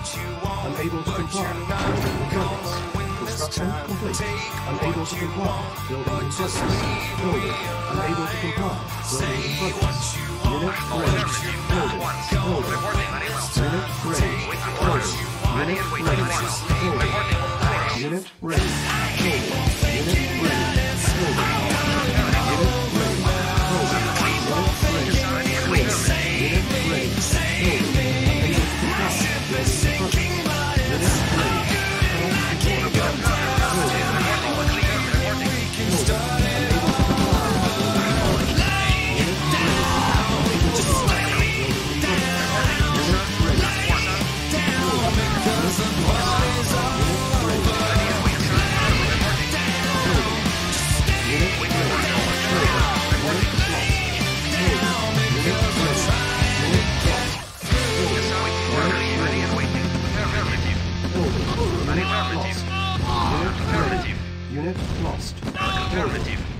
Building in progress. Construction complete. Unable to comply. Building in progress. Building. Unable to comply. Building in progress. Unit ready. Building. Building. Unit ready. Building. Unit ready. Building. Unit ready. Building. Unit ready. Building. Unit ready. Building. Unit ready. Building. Unit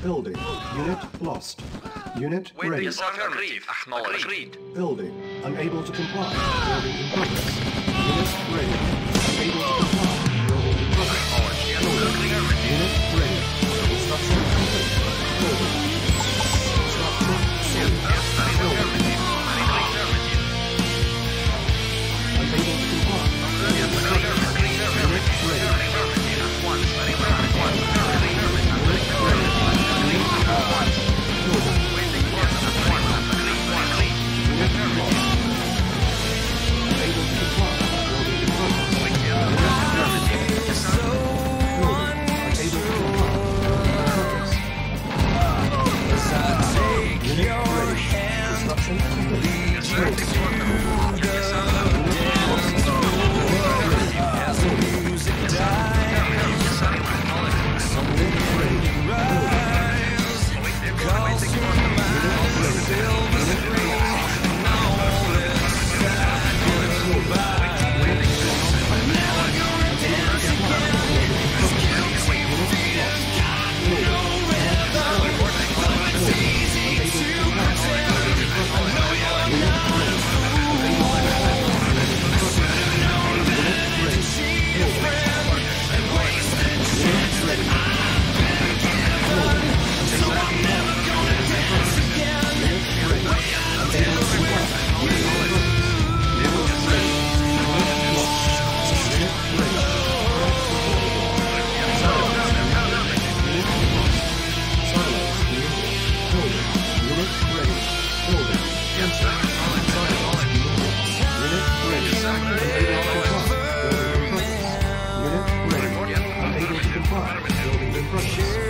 Building. Unit lost. Unit ready. Affirmative. Acknowledged. Agreed. Building. Unable to comply. Building in progress. Unit ready. Unable to comply. Thanks. Complete. Building. Unit ready.